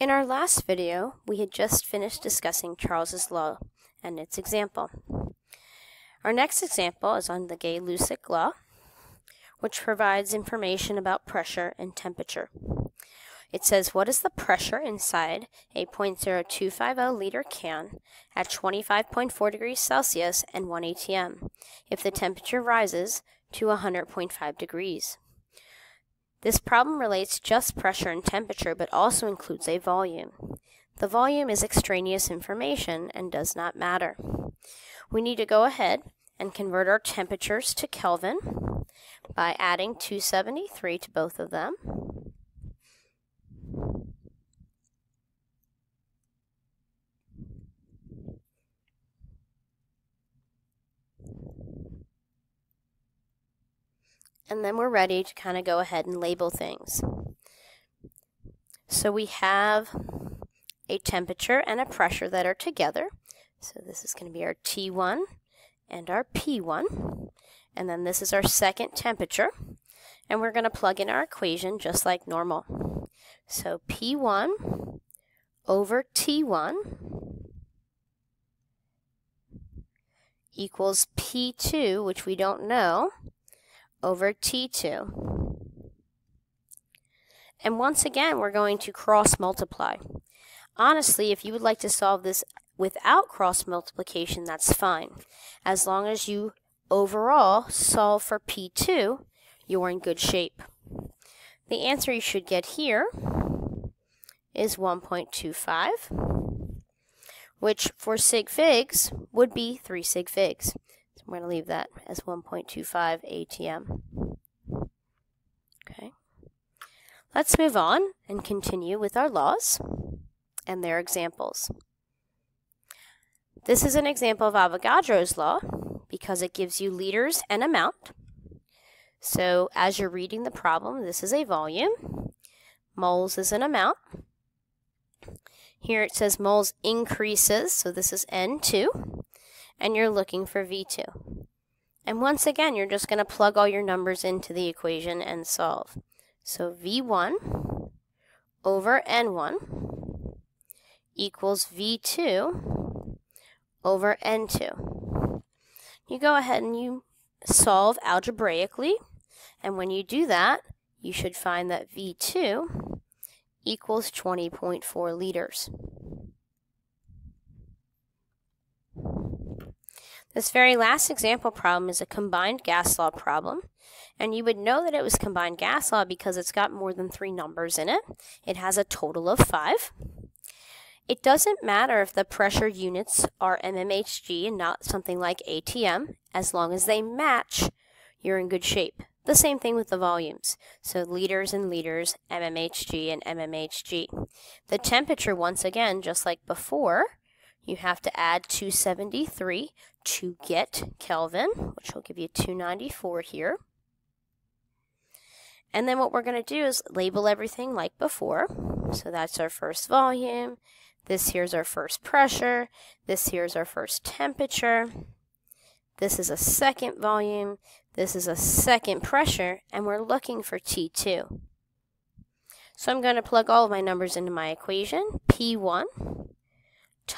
In our last video, we had just finished discussing Charles's law and its example. Our next example is on the Gay-Lussac law, which provides information about pressure and temperature. It says, what is the pressure inside a 0.0250 liter can at 25.4 degrees Celsius and 1 atm if the temperature rises to 100.5 degrees? This problem relates just pressure and temperature, but also includes a volume. The volume is extraneous information and does not matter. We need to go ahead and convert our temperatures to Kelvin by adding 273 to both of them. And then we're ready to kind of go ahead and label things. So we have a temperature and a pressure that are together. So this is going to be our T1 and our P1. And then this is our second temperature. And we're going to plug in our equation just like normal. So P1 over T1 equals P2, which we don't know, over T2. And once again, we're going to cross multiply. Honestly, if you would like to solve this without cross multiplication, that's fine. As long as you overall solve for P2, you're in good shape. The answer you should get here is 1.25, which for sig figs would be 3 sig figs. I'm going to leave that as 1.25 ATM. Okay. Let's move on and continue with our laws and their examples. This is an example of Avogadro's law because it gives you liters and amount. So as you're reading the problem, this is a volume. Moles is an amount. Here it says moles increases, so this is N2 and you're looking for V2. And once again, you're just going to plug all your numbers into the equation and solve. So V1 over N1 equals V2 over N2. You go ahead and you solve algebraically, and when you do that, you should find that V2 equals 20.4 liters. This very last example problem is a combined gas law problem. And you would know that it was combined gas law because it's got more than three numbers in it. It has a total of five. It doesn't matter if the pressure units are mmHg and not something like ATM, as long as they match, you're in good shape. The same thing with the volumes. So liters and liters, mmHg and mmHg. The temperature, once again, just like before, you have to add 273 to get Kelvin, which will give you 294 here. And then what we're going to do is label everything like before. So that's our first volume. This here's our first pressure. This here's our first temperature. This is a second volume. This is a second pressure. And we're looking for T2. So I'm going to plug all of my numbers into my equation. P1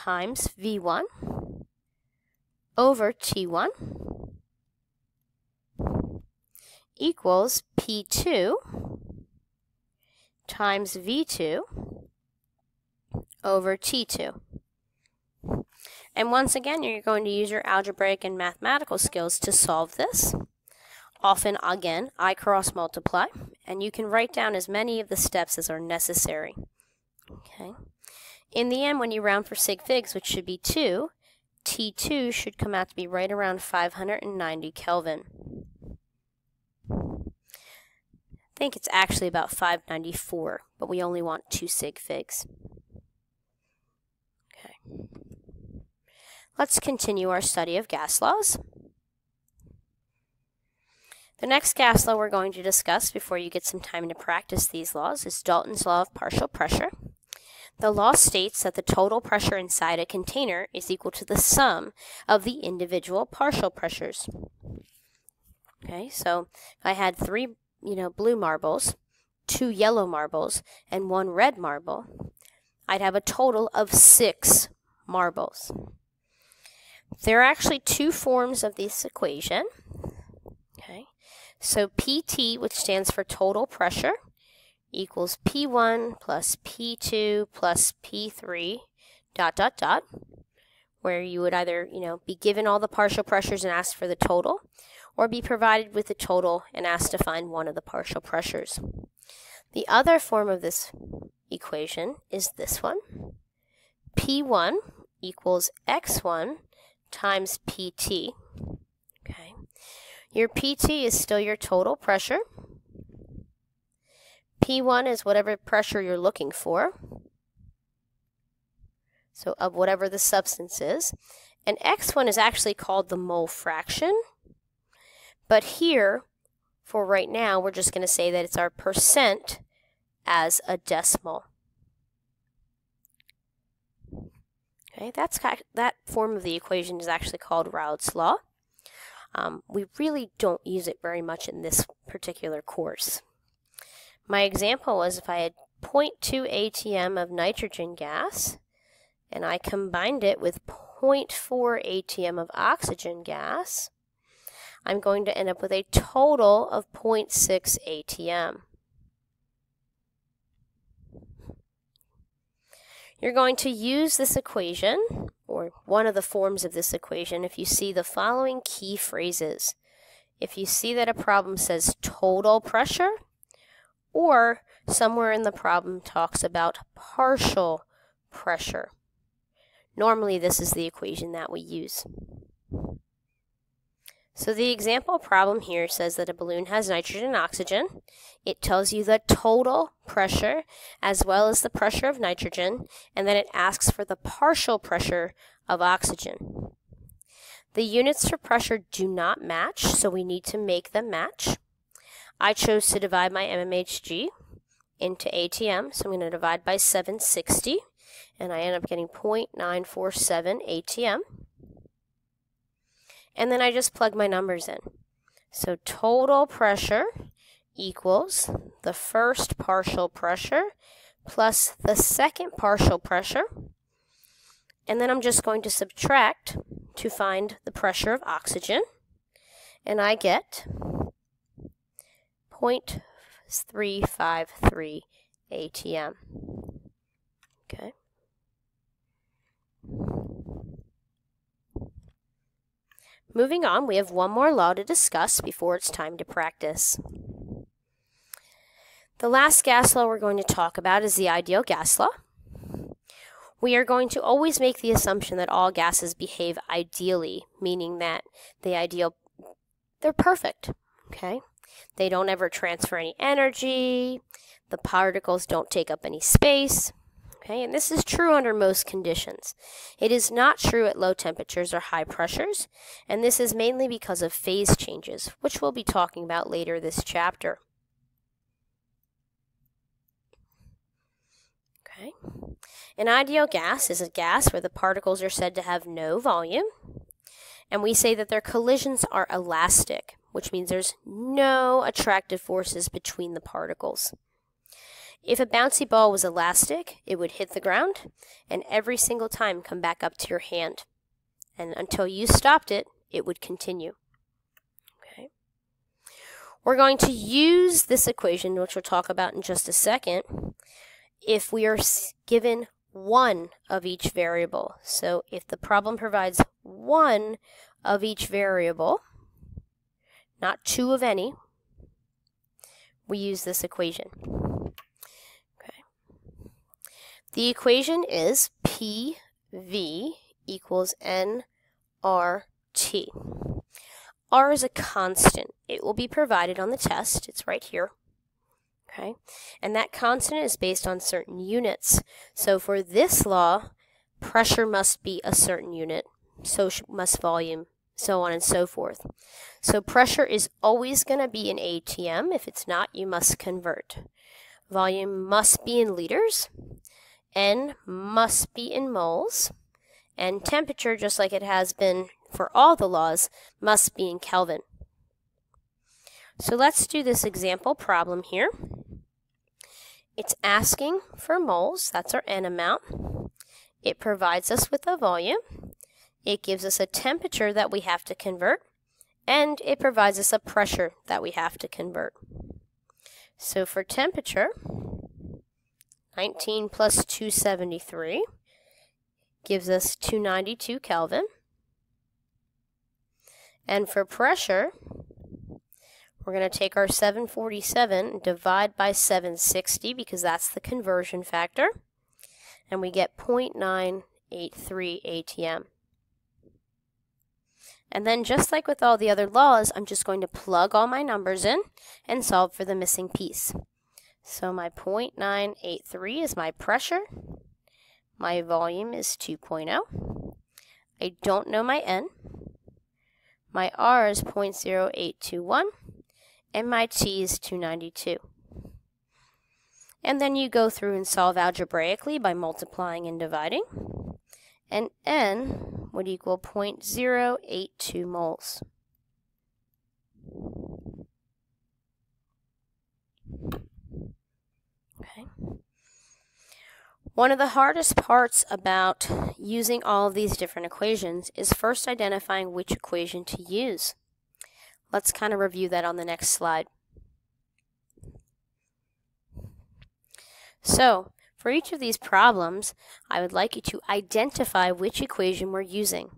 times V1 over T1 equals P2 times V2 over T2. And once again, you're going to use your algebraic and mathematical skills to solve this. Often, again, I cross multiply, and you can write down as many of the steps as are necessary. Okay. In the end, when you round for sig figs, which should be 2, T2 should come out to be right around 590 Kelvin. I think it's actually about 594, but we only want 2 sig figs. Okay. Let's continue our study of gas laws. The next gas law we're going to discuss before you get some time to practice these laws is Dalton's law of partial pressure. The law states that the total pressure inside a container is equal to the sum of the individual partial pressures. Okay, so if I had three, you know, blue marbles, two yellow marbles, and one red marble, I'd have a total of six marbles. There are actually two forms of this equation. Okay, so PT, which stands for total pressure, equals P1 plus P2 plus P3 dot dot dot, where you would either, you know, be given all the partial pressures and asked for the total, or be provided with the total and asked to find one of the partial pressures. The other form of this equation is this one. P1 equals X1 times PT. Okay. Your PT is still your total pressure. P1 is whatever pressure you're looking for. So of whatever the substance is. And X1 is actually called the mole fraction. But here, for right now, we're just going to say that it's our percent as a decimal. Okay, that's that form of the equation is actually called Raoult's law. Um, we really don't use it very much in this particular course. My example was if I had 0.2 atm of nitrogen gas and I combined it with 0.4 atm of oxygen gas, I'm going to end up with a total of 0.6 atm. You're going to use this equation, or one of the forms of this equation, if you see the following key phrases. If you see that a problem says total pressure, or somewhere in the problem talks about partial pressure. Normally, this is the equation that we use. So the example problem here says that a balloon has nitrogen and oxygen. It tells you the total pressure as well as the pressure of nitrogen, and then it asks for the partial pressure of oxygen. The units for pressure do not match, so we need to make them match. I chose to divide my MMHG into ATM, so I'm going to divide by 760, and I end up getting 0.947 ATM. And then I just plug my numbers in. So total pressure equals the first partial pressure plus the second partial pressure. And then I'm just going to subtract to find the pressure of oxygen. And I get 0.353 ATM. Okay. Moving on, we have one more law to discuss before it's time to practice. The last gas law we're going to talk about is the ideal gas law. We are going to always make the assumption that all gases behave ideally, meaning that the ideal, they're perfect, okay? They don't ever transfer any energy, the particles don't take up any space, Okay, and this is true under most conditions. It is not true at low temperatures or high pressures, and this is mainly because of phase changes, which we'll be talking about later this chapter. Okay. An ideal gas is a gas where the particles are said to have no volume, and we say that their collisions are elastic, which means there's no attractive forces between the particles. If a bouncy ball was elastic, it would hit the ground and every single time come back up to your hand. And until you stopped it, it would continue. Okay. We're going to use this equation, which we'll talk about in just a second, if we are given one of each variable. So if the problem provides one of each variable, not two of any, we use this equation. Okay. The equation is PV equals NRT. R is a constant. It will be provided on the test. It's right here. Okay, and that constant is based on certain units. So for this law, pressure must be a certain unit, so must volume, so on and so forth. So pressure is always going to be in ATM. If it's not, you must convert. Volume must be in liters, N must be in moles, and temperature, just like it has been for all the laws, must be in Kelvin. So let's do this example problem here. it's asking for moles, that's our N amount. It provides us with a volume. It gives us a temperature that we have to convert. And it provides us a pressure that we have to convert. So for temperature, 19 plus 273 gives us 292 Kelvin. And for pressure, we're going to take our 747 divide by 760 because that's the conversion factor. And we get 0.983 ATM. And then just like with all the other laws, I'm just going to plug all my numbers in and solve for the missing piece. So my 0.983 is my pressure. My volume is 2.0. I don't know my N. My R is 0.0821. And my T is 292. And then you go through and solve algebraically by multiplying and dividing. And N would equal 0.082 moles. Okay. One of the hardest parts about using all of these different equations is first identifying which equation to use. Let's kind of review that on the next slide. So, for each of these problems, I would like you to identify which equation we're using.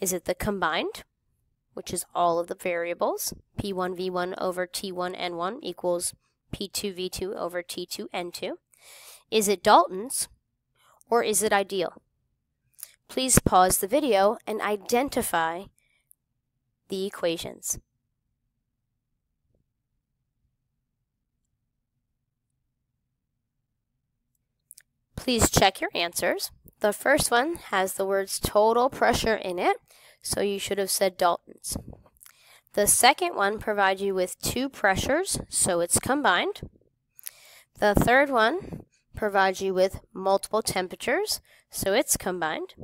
Is it the combined, which is all of the variables, P1V1 over T1N1 equals P2V2 over T2N2? Is it Dalton's, or is it ideal? Please pause the video and identify the equations. Please check your answers. The first one has the words total pressure in it, so you should have said Dalton's. The second one provides you with two pressures, so it's combined. The third one provides you with multiple temperatures, so it's combined.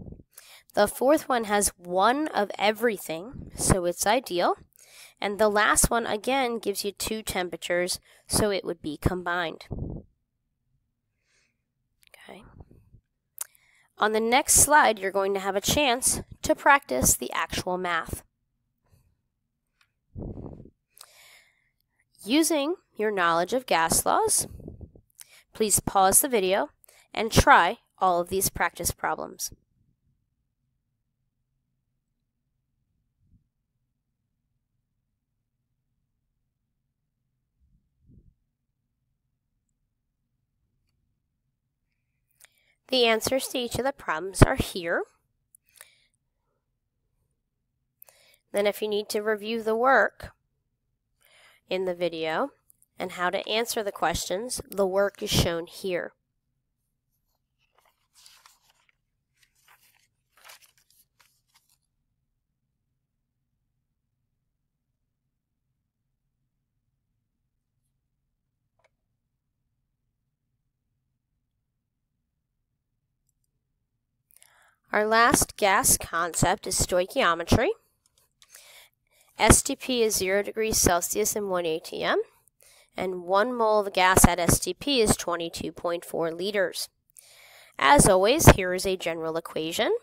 The fourth one has one of everything, so it's ideal. And the last one, again, gives you two temperatures, so it would be combined. On the next slide, you're going to have a chance to practice the actual math. Using your knowledge of gas laws, please pause the video and try all of these practice problems. The answers to each of the problems are here. Then if you need to review the work in the video and how to answer the questions, the work is shown here. Our last gas concept is stoichiometry. STP is 0 degrees Celsius and 1 atm, and 1 mole of gas at STP is 22.4 liters. As always, here is a general equation.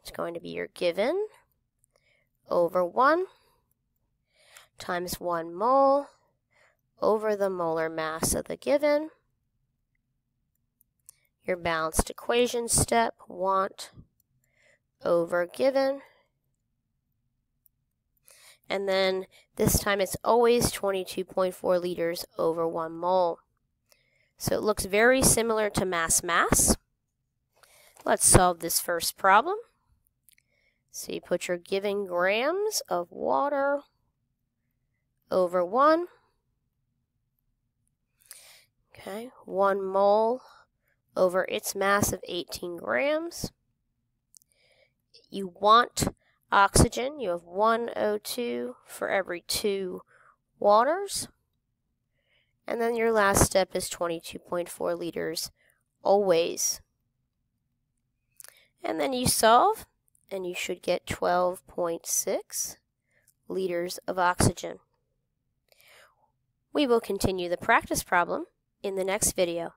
It's going to be your given over 1 times 1 mole over the molar mass of the given. Your balanced equation step, want over given. And then this time it's always 22.4 liters over 1 mole. So it looks very similar to mass mass. Let's solve this first problem. So you put your given grams of water over 1. Okay, 1 mole over its mass of 18 grams you want oxygen. You have one O2 for every two waters. And then your last step is 22.4 liters always. And then you solve, and you should get 12.6 liters of oxygen. We will continue the practice problem in the next video.